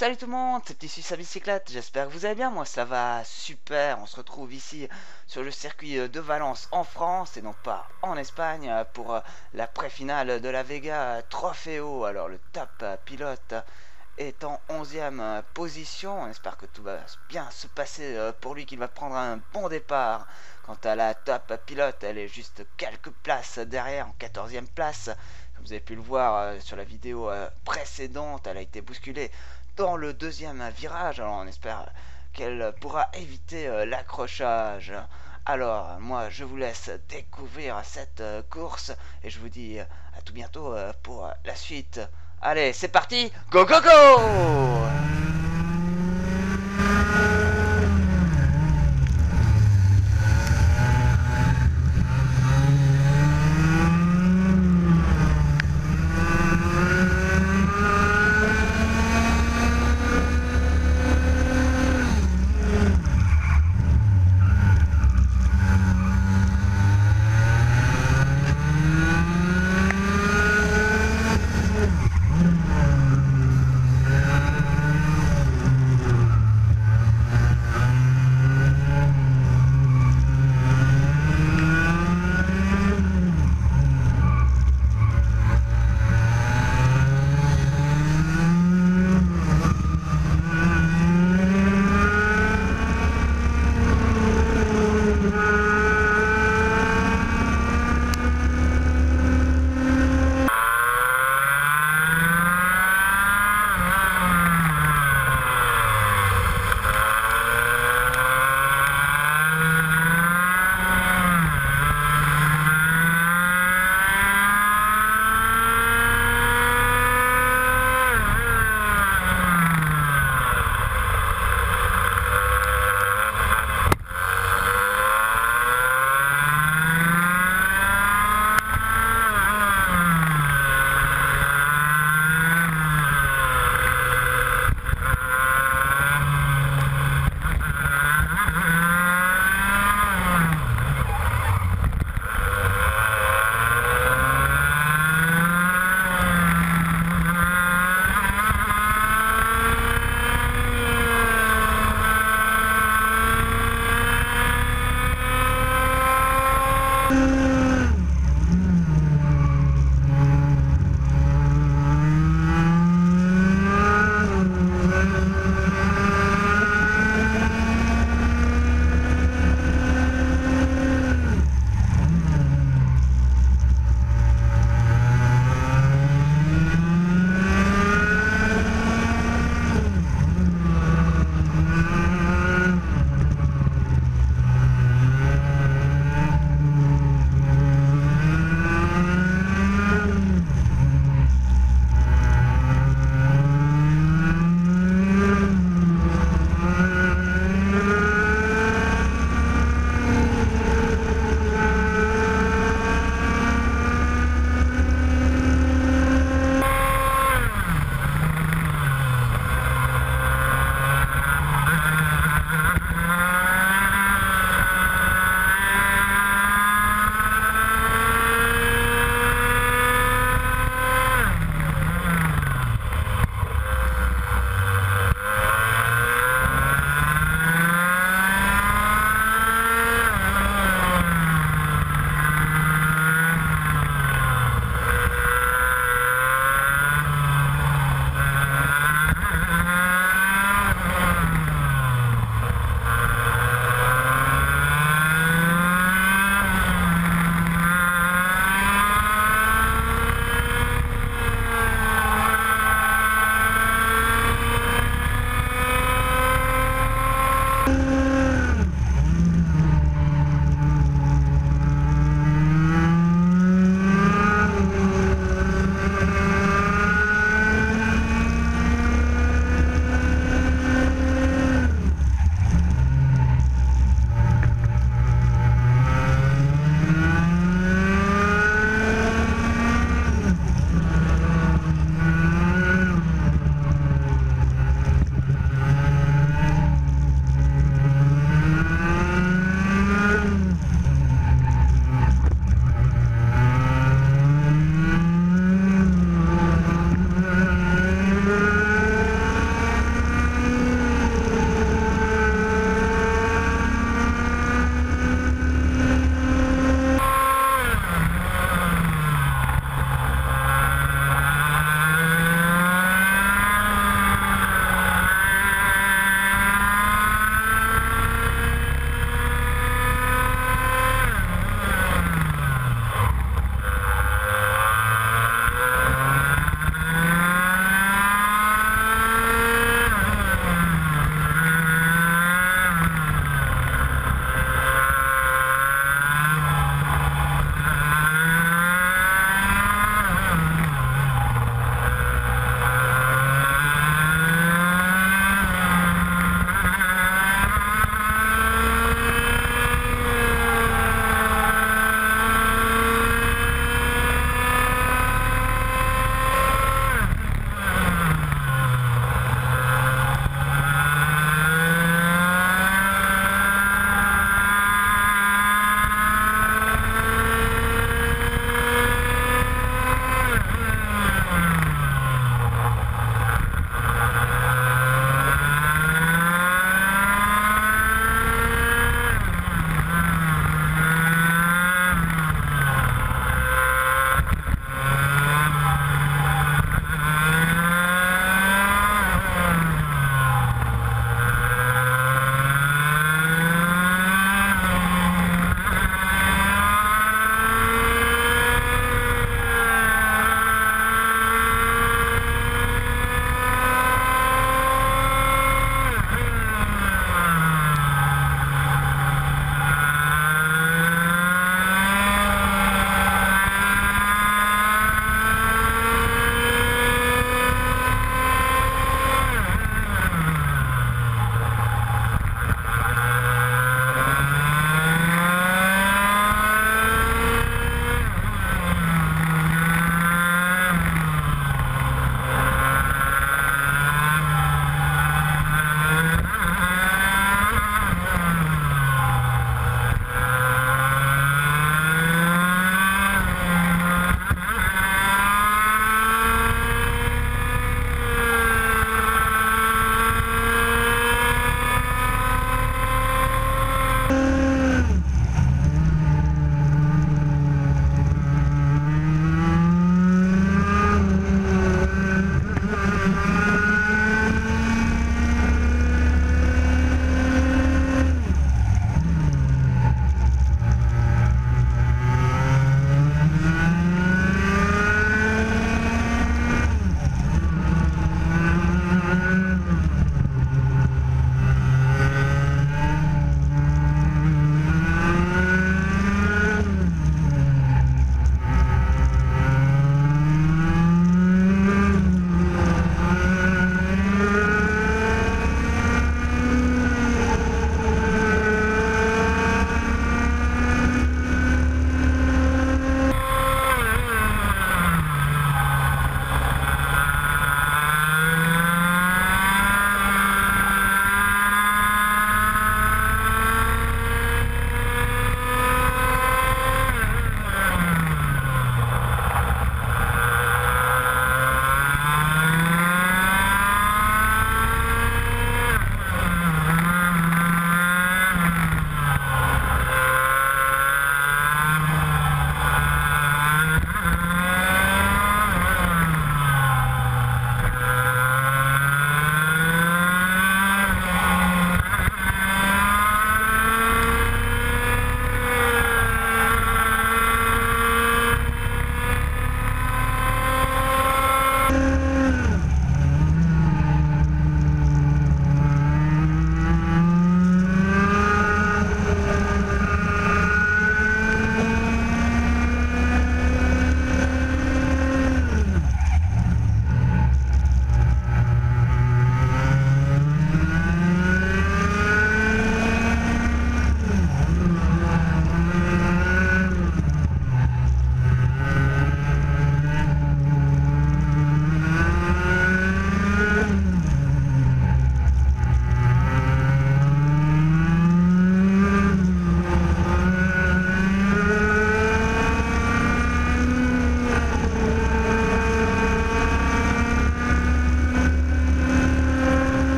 Salut tout le monde, c'est Petit Suisse à bicyclette, j'espère que vous allez bien, moi ça va super, on se retrouve ici sur le circuit de Valence en France et non pas en Espagne pour la pré-finale de la Vega Trofeo, alors le top pilote est en 11e position, on espère que tout va bien se passer pour lui, qu'il va prendre un bon départ. Quant à la top pilote, elle est juste quelques places derrière, en 14e place. Vous avez pu le voir sur la vidéo précédente, elle a été bousculée dans le deuxième virage. Alors on espère qu'elle pourra éviter euh, l'accrochage. Alors moi je vous laisse découvrir cette euh, course et je vous dis euh, à tout bientôt pour la suite. Allez c'est parti, go go go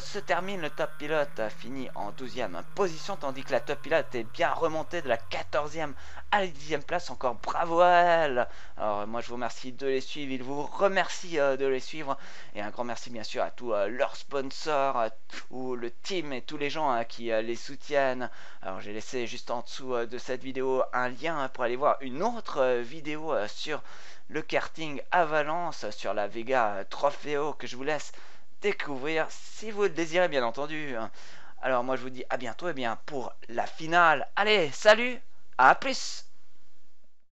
se termine. Le top pilote finit en 12e position, tandis que la top pilote est bien remontée de la 14e à la 10e place. Encore bravo à elle. Alors, moi, je vous remercie de les suivre. Il vous remercie euh, de les suivre. Et un grand merci, bien sûr, à tous euh, leurs sponsors, ou le team et tous les gens hein, qui les soutiennent. Alors, j'ai laissé juste en dessous de cette vidéo un lien pour aller voir une autre vidéo sur le karting à Valence sur la Vega Trofeo que je vous laisse découvrir si vous le désirez bien entendu. Alors moi je vous dis à bientôt et bien pour la finale. Allez, salut, à plus